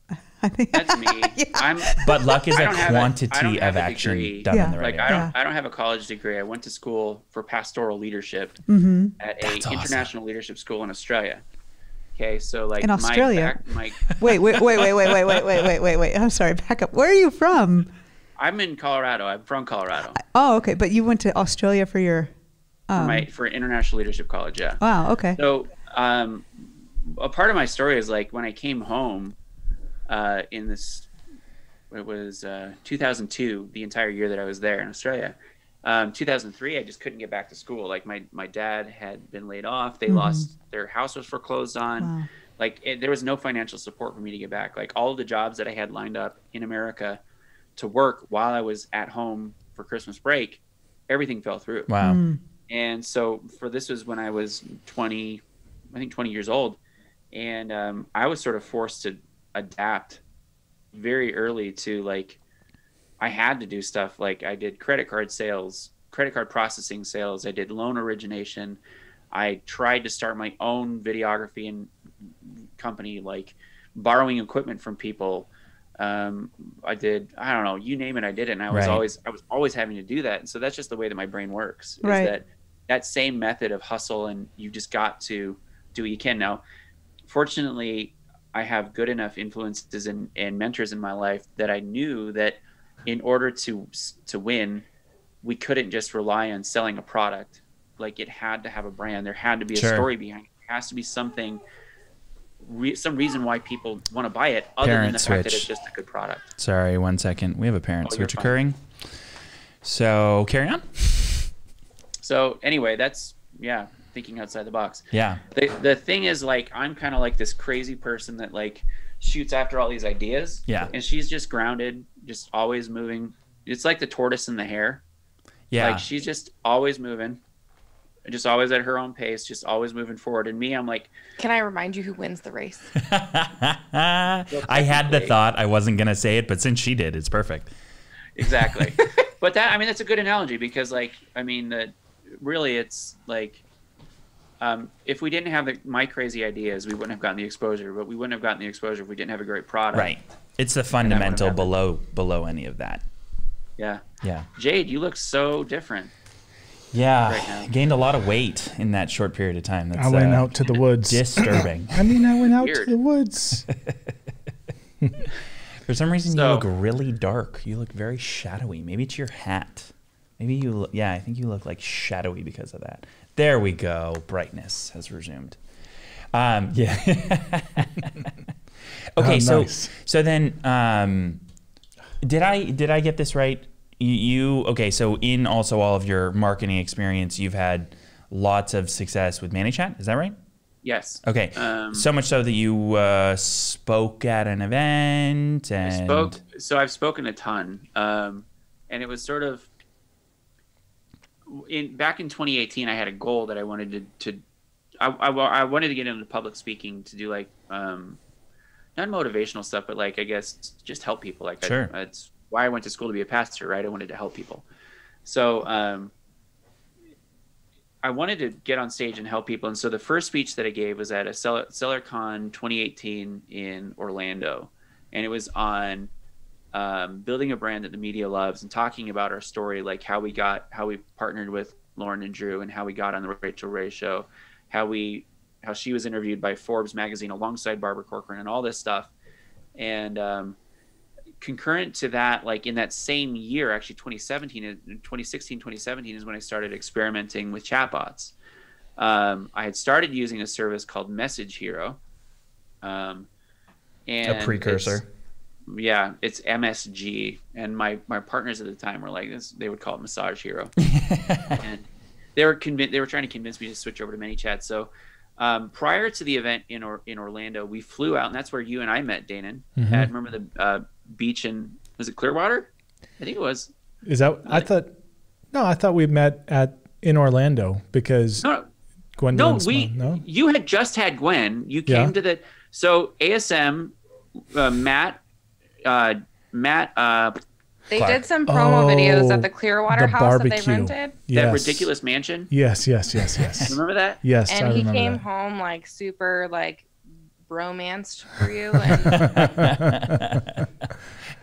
I think that's me. I'm But luck is I a don't have a- I quantity don't of a action degree. done Yeah. in the right like I don't I don't have a college degree. I went to school for pastoral leadership Mm-hmm. at a awesome. international leadership school in Australia. Okay, so like In my Australia? back- my wait, wait, wait, wait, wait, wait, wait, wait, wait, wait, wait. I'm sorry. Back up. Where are you from? I'm in Colorado. I'm from Colorado. Oh, okay, but you went to Australia for your. for Um, my for international leadership college. Yeah. wow. Okay. So, um, a part of my story is like when I came home, uh, in this, it was uh, 2002, the entire year that I was there in Australia. Um, 2003, I just couldn't get back to school. Like my my dad had been laid off. They lost their house was foreclosed on. Wow. Like it, there was no financial support for me to get back. Like all of the jobs that I had lined up in America to work while I was at home for Christmas break, everything fell through. wow. Mm. And so for this was when I was 20, I think 20 years old. And um, I was sort of forced to adapt very early to like, I had to do stuff like I did credit card sales, credit card processing sales. I did loan origination. I tried to start my own videography and company, like borrowing equipment from people. Um, I did, I don't know, you name it, I did it. And I was Right. always, I was always having to do that. And so that's just the way that my brain works. Is Right. that that same method of hustle and you just got to do what you can. Now, fortunately, I have good enough influences and, and mentors in my life that I knew that in order to to win, we couldn't just rely on selling a product. Like it had to have a brand. There had to be a Sure. story behind it. There has to be something, re- some reason why people want to buy it, other Parent than the fact that switch. it's just a good product. Sorry, one second. We have a parent Oh, switch occurring. So carry on. So anyway, that's yeah, thinking outside the box. Yeah. the the thing is like I'm kind of like this crazy person that like shoots after all these ideas. Yeah. And she's just grounded, just always moving. It's like the tortoise and the hare. Yeah. Like she's just always moving. Just always at her own pace, just always moving forward. And me, I'm like, Can I remind you who wins the race? I had the thought I wasn't gonna say it, but since she did, it's perfect. exactly. but that I mean that's a good analogy because like I mean that really it's like um, if we didn't have the, my crazy ideas, we wouldn't have gotten the exposure. But we wouldn't have gotten the exposure if we didn't have a great product. Right. It's the fundamental below below any of that. Yeah. Yeah. Jade, you look so different. Yeah. Right. Gained a lot of weight in that short period of time. That's I went uh, out to the woods. disturbing. I mean, I went out Weird. to the woods. For some reason, you look really dark. You look very shadowy. Maybe it's your hat. Maybe you look, yeah, I think you look like shadowy because of that. There we go. Brightness has resumed. Um, yeah. okay, Oh, so nice. so then um, did I did I get this right? You, you okay? So in also all of your marketing experience, you've had lots of success with ManyChat. Is that right? Yes. Okay. Um, so much so that you uh, spoke at an event and I spoke. So I've spoken a ton, um, and it was sort of in back in 2018. I had a goal that I wanted to. to I, I, I wanted to get into public speaking to do like um, not motivational stuff, but like I guess just help people. Like I- Sure. that's why I went to school to be a pastor, right? I wanted to help people. so um, I wanted to get on stage and help people, and so the first speech that I gave was at a Seller, SellerCon 2018 in Orlando, and it was on um, building a brand that the media loves and talking about our story, like how we got, how we partnered with Lauren and Drew, and how we got on the Rachael Ray show, how we, how she was interviewed by Forbes magazine alongside Barbara Corcoran, and all this stuff, and um, concurrent to that, like in that same year, actually 2017, 2016, 2017 is when I started experimenting with chatbots. Um, I had started using a service called Message Hero. Um, and A precursor. Yeah, it's MSG, and my my partners at the time were like this. They would call it Massage Hero, and they were convinced. They were trying to convince me to switch over to ManyChat. So um, prior to the event in or, in Orlando, we flew out, and that's where you and I met, Danan. At remember the uh, beach in was it Clearwater? I think it was. Is that? I thought. No, I thought we met at in Orlando because No, Gwen. no, we. mom- no. You had just had Gwen. You came Yeah. to the so ASM, uh, Matt, uh, Matt, uh, They Clark. did some promo videos Oh, at the Clearwater the house that they rented. Yes. that ridiculous mansion. Yes, yes, yes, yes. Remember that? yes, I and he came that. home like super like romanced for you. And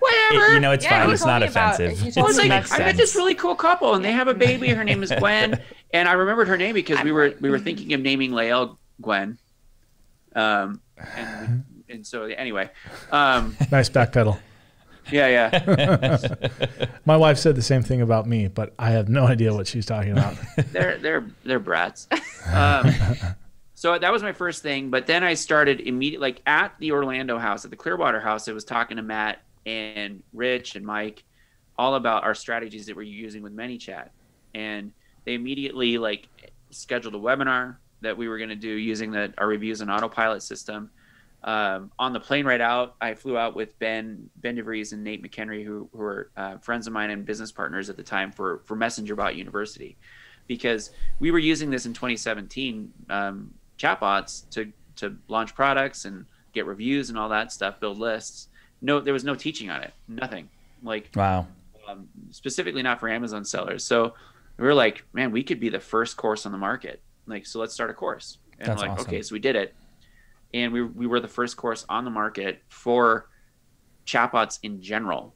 Whatever. you know, it's Yeah, fine. It's not me about- offensive. he It told I like, I met this really cool couple, and they have a baby. Her name is Gwen, and I remembered her name because we were we were thinking of naming Lael Gwen. Um, and we, and so anyway, um, Nice back pedal. yeah, yeah, My wife said the same thing about me, but I have no idea what she's talking about. they're they're they're brats. Um, so that was my first thing, but then I started immediately like at the Orlando house, at the Clearwater house. I was talking to Matt and Rich and Mike all about our strategies that we're using with ManyChat, and they immediately like scheduled a webinar that we were going to do using the our reviews and autopilot system. Um, on the plane right out, I flew out with Ben Ben DeVries and Nate McHenry, who, who were uh, friends of mine and business partners at the time for for MessengerBot University, because we were using this in 2017 um, chatbots to to launch products and get reviews and all that stuff, build lists. No, there was no teaching on it, nothing. Like Wow. um, specifically not for Amazon sellers. So we were like, man, we could be the first course on the market. Like, so let's start a course. And That's like, awesome. okay, so we did it. And we, we were the first course on the market for chatbots in general.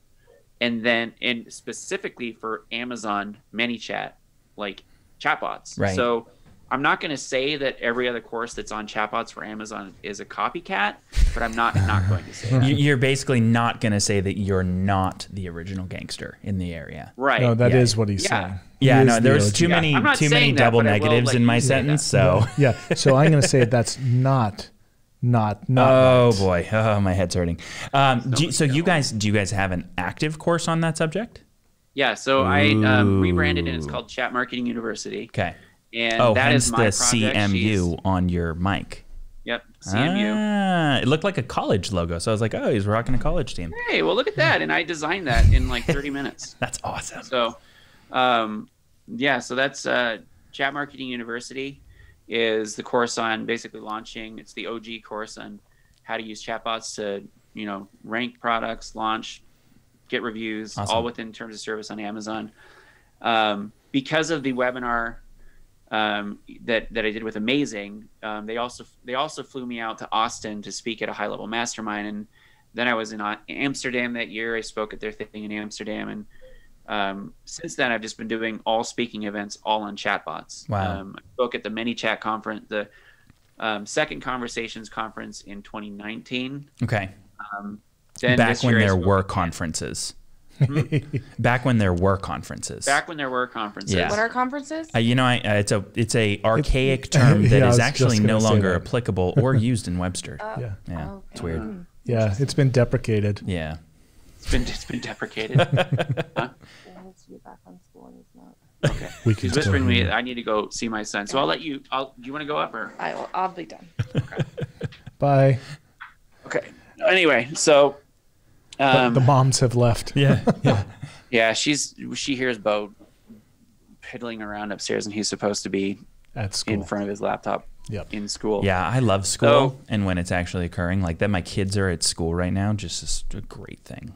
And then, and specifically for Amazon ManyChat, like chatbots. Right. So I'm not going to say that every other course that's on chatbots for Amazon is a copycat, but I'm not not going to say that. You- You're basically not going to say that you're not the original gangster in the area. Right. No, that is Yeah. what he's Yeah. saying. Yeah, He no, is the there's too many too many that, double but I will negatives in my sentence. that. So, Yeah. So I'm going to say that's not, not, not. oh right. boy, oh my head's hurting. Um, do you- so you guys, do you guys have an active course on that subject? Yeah, so I um, rebranded it. It's called Chat Marketing University, Okay. and Oh, that hence is the project. CMU She's- on your mic. Yep, CMU. Ah, it looked like a college logo, so I was like, oh, he's rocking a college team. Hey, well, look at that! And I designed that in like 30 minutes. That's awesome. So, um, yeah, so that's uh, Chat Marketing University is the course on basically launching. It's the OG course on how to use chatbots to you know rank products, launch, get reviews, Awesome. all within terms of service on Amazon. Um, because of the webinar um, that that I did with Amazing, um, they also they also flew me out to Austin to speak at a high level mastermind, and then I was in Amsterdam that year. I spoke at their thing in Amsterdam, and um, since then I've just been doing all speaking events, all on chatbots. Wow. Um, I spoke at the ManyChat conference, the um, second Conversations conference in 2019. Okay. Um, Back when there were conferences. Back when there were conferences. back when there were conferences. Yeah. what are conferences? Uh, you know, I, uh, it's a it's a archaic term that Yeah, is actually no longer that. applicable or used in Webster. Yeah. yeah, Oh, it's weird. Yeah. It's been deprecated. Yeah. It's been it's been deprecated. It needs to be back on school and it's not. Okay. We can She's still whispering to me. I need to go see my son. So I'll let you. I'll. Do you want to go up or? I will, I'll be done. Bye. Okay. Anyway, so. But Um, the moms have left. Yeah. Yeah. yeah, she's she hears Beau piddling around upstairs, and he's supposed to be At school. in front of his laptop Yep. in school. Yeah, I love school, So- and when it's actually occurring, like that, my kids are at school right now. Just is a great thing.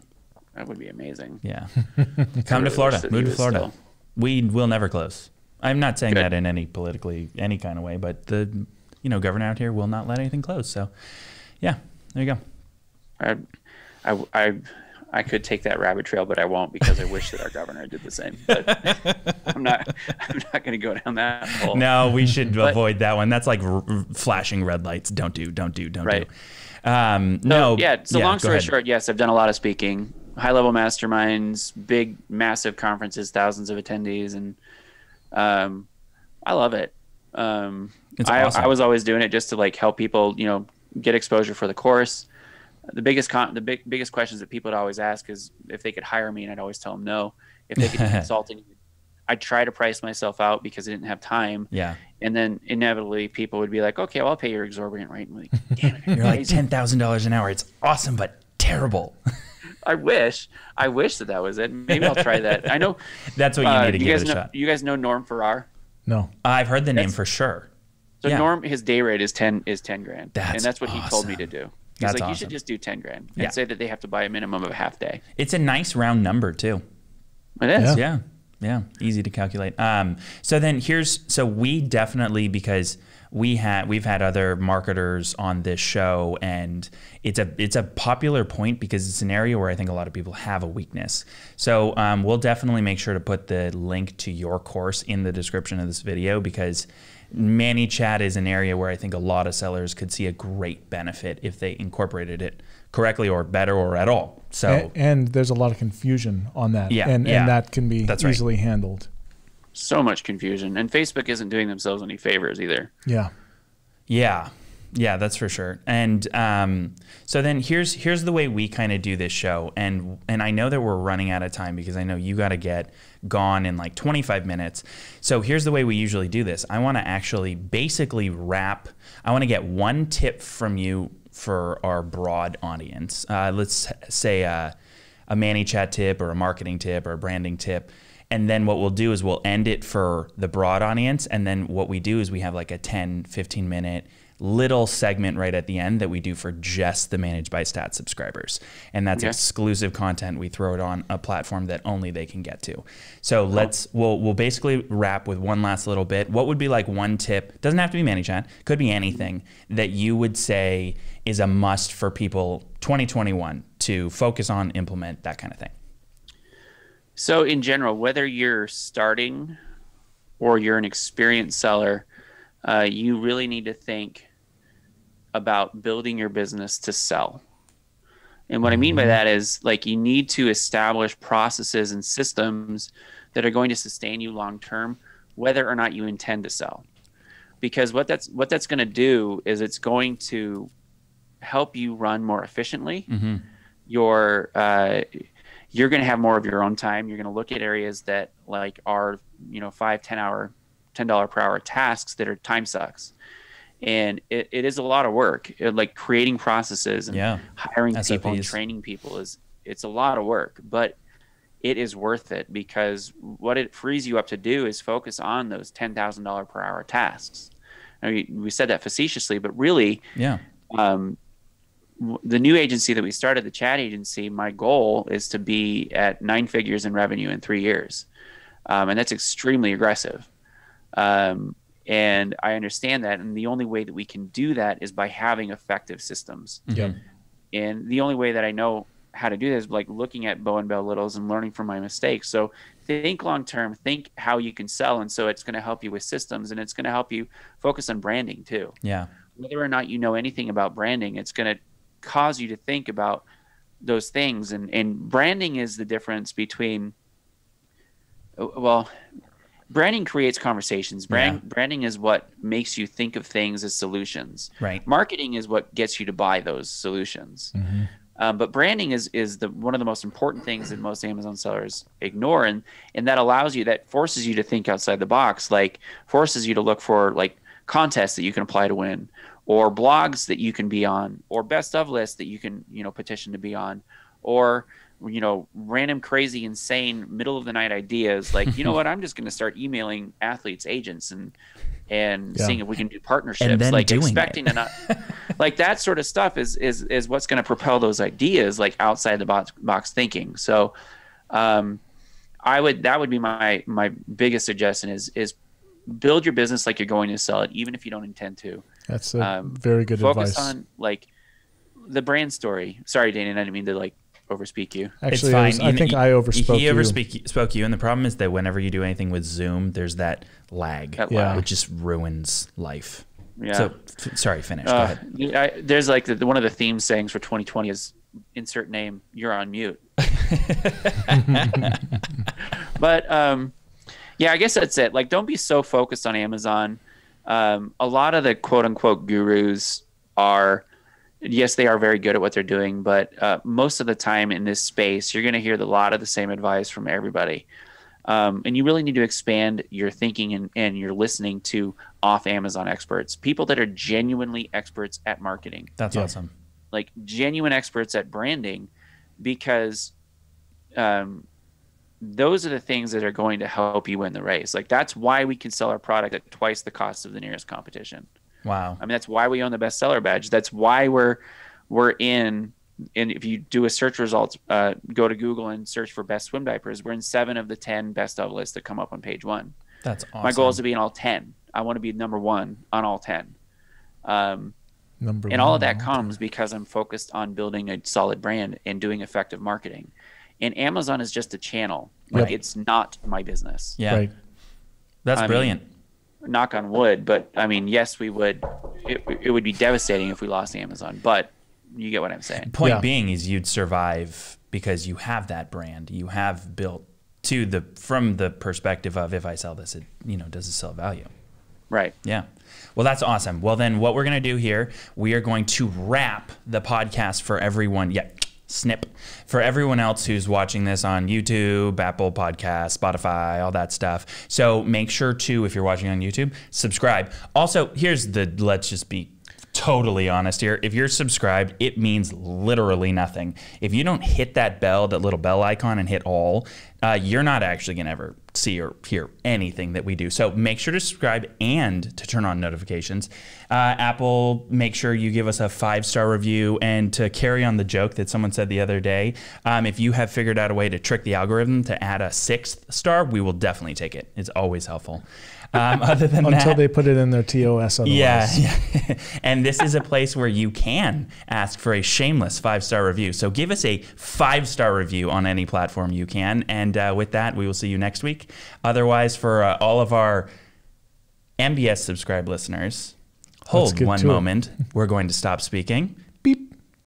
That would be amazing. Yeah, come to Florida. Move to Florida. still- We will never close. I'm not saying Good. that in any politically any kind of way, but the you know governor out here will not let anything close. So, yeah, there you go. I, I, I, I could take that rabbit trail, but I won't because I wish that our governor did the same. But I'm not. I'm not going to go down that hole. No, we should But- avoid that one. That's like r- r- flashing red lights. Don't do. Don't do. Don't Right. do. Um, no. yeah. So long story short, yes, I've done a lot of speaking, high level masterminds, big, massive conferences, thousands of attendees, and um, I love it. Um, It's I, awesome. I was always doing it just to like help people, you know, get exposure for the course. The biggest con- the big biggest questions that people would always ask is if they could hire me, and I'd always tell them no. If they could do consulting, I'd try to price myself out because I didn't have time. Yeah. And then inevitably, people would be like, "Okay, well, I'll pay your exorbitant rate." And like, damn it, You're like ten thousand dollars an hour. It's awesome, but terrible. I wish, I wish that that was it. Maybe I'll try that. I know. That's what you uh, need to you give guys it a know, shot. You guys know Norm Farrar. No. I've heard the name That's- for sure. So Yeah. Norm, his day rate is ten is ten grand, and That's that's what he told me to do. He's That's like, you should just do ten grand and Yeah. say that they have to buy a minimum of a half day. It's a nice round number too. It is. Yeah. Yeah, yeah, easy to calculate. Um, so then here's so we definitely because we had we've had other marketers on this show, and it's a it's a popular point because it's an area where I think a lot of people have a weakness. So um, we'll definitely make sure to put the link to your course in the description of this video because ManyChat is an area where I think a lot of sellers could see a great benefit if they incorporated it correctly or better or at all. So A- and there's a lot of confusion on that. Yeah, And, yeah. and that can be That's right. easily handled. So much confusion, and Facebook isn't doing themselves any favors either. Yeah. Yeah, yeah, that's for sure. And um, so then here's here's the way we kind of do this show, and and I know that we're running out of time because I know you got to get gone in like 25 minutes. So here's the way we usually do this. I want to actually basically wrap. I want to get one tip from you for our broad audience. Uh, let's say uh, a ManyChat tip or a marketing tip or a branding tip. And then what we'll do is we'll end it for the broad audience. And then what we do is we have like a 10, 15 minute little segment right at the end that we do for just the Manage by Stats subscribers. And that's Okay. exclusive content. We throw it on a platform that only they can get to. So let's, we'll, we'll basically wrap with one last little bit. What would be like one tip? Doesn't have to be ManyChat, could be anything that you would say is a must for people 2021 to focus on, implement, that kind of thing. So in general, whether you're starting or you're an experienced seller, uh, you really need to think about building your business to sell. And what I mean by that is like you need to establish processes and systems that are going to sustain you long term, whether or not you intend to sell. Because what that's what that's going to do is it's going to help you run more efficiently. Your uh, you're going to have more of your own time. You're going to look at areas that like are you know five ten hour ten dollar per hour tasks that are time sucks, and it, it is a lot of work. It, like creating processes and Yeah. hiring people and training people is it's a lot of work, but it is worth it because what it frees you up to do is focus on those ten thousand dollar per hour tasks. I mean, we said that facetiously, but really, Yeah. um, the new agency that we started, the chat agency, my goal is to be at nine figures in revenue in three years. Um, and that's extremely aggressive. Um, and I understand that. And the only way that we can do that is by having effective systems. Yep. And the only way that I know how to do this is like looking at Beau and Belle Littles and learning from my mistakes. So think long term, think how you can sell. And so it's going to help you with systems and it's going to help you focus on branding too Yeah. whether or not you know anything about branding, it's going to cause you to think about those things. And, and branding is the difference between, well, branding creates conversations. Brand, Yeah. Branding is what makes you think of things as solutions. Right. Marketing is what gets you to buy those solutions. Um, but branding is is the one of the most important things that most Amazon sellers ignore, and and that allows you that forces you to think outside the box, like forces you to look for like contests that you can apply to win, or blogs that you can be on, or best of lists that you can you know petition to be on, or you know random crazy insane middle of the night ideas like you know what I'm just going to start emailing athletes agents and and Yeah. seeing if we can do partnerships then like it. expecting to not like that sort of stuff is is is what's going to propel those ideas like outside the box box thinking so um I would that would be my my biggest suggestion is is build your business like you're going to sell it, even if you don't intend to. That's a Um, very good Focus advice. on like the brand story. Sorry, Dana, I didn't mean to like overspeak you. Actually, I, was- I think you- I overspoke He you. overspeak spoke you, and the problem is that whenever you do anything with Zoom, there's that lag, That Yeah. lag. which just ruins life. Yeah. So, f- sorry, finish. Go Uh, ahead. I, there's like the, one of the theme sayings for 2020 is insert name. You're on mute. but um, yeah, I guess that's it. Like, don't be so focused on Amazon. Um, a lot of the quote unquote gurus are, yes, they are very good at what they're doing, but uh, most of the time in this space, you're going to hear a lot of the same advice from everybody. Um, and you really need to expand your thinking and, and your listening to off Amazon experts, people that are genuinely experts at marketing That's Yeah. awesome. like genuine experts at branding because um, those are the things that are going to help you win the race. Like that's why we can sell our product at twice the cost of the nearest competition. Wow. I mean, that's why we own the bestseller badge. That's why we're we're in. And if you do a search results, uh, go to Google and search for best swim diapers. We're in seven of the ten best of lists that come up on page one. That's awesome. My goal is to be in all ten. I want to be number one on all ten. Um, Number and all of that comes because I'm focused on building a solid brand and doing effective marketing. And Amazon is just a channel. Like Yep. it's not my business. Yeah. Right. That's I mean, brilliant. Knock on wood, but I mean, yes, we would. It, it would be devastating if we lost Amazon, but you get what I'm saying. Point Yeah. being is you'd survive because you have that brand. You have built to the from the perspective of if I sell this, it you know does it sell value? Right. Yeah. Well, that's awesome. Well, then what we're going to do here, we are going to wrap the podcast for everyone. Yeah. Snip. For everyone else who's watching this on YouTube, Apple Podcast, Spotify, all that stuff. So make sure to, if you're watching on YouTube, subscribe. Also, here's the let's just be totally honest here. If you're subscribed, it means literally nothing. If you don't hit that bell, that little bell icon, and hit all, uh, you're not actually going to ever see or hear anything that we do. So make sure to subscribe and to turn on notifications. Uh, Apple, make sure you give us a five star review. And to carry on the joke that someone said the other day, um, if you have figured out a way to trick the algorithm to add a sixth star, we will definitely take it. It's always helpful. Um, other than Until that, they put it in their TOS otherwise. yeah, yeah. and this is a place where you can ask for a shameless five star review. So give us a five star review on any platform you can. And uh, with that, we will see you next week. Otherwise, for uh, all of our MBS subscribed listeners, hold one it. moment. We're going to stop speaking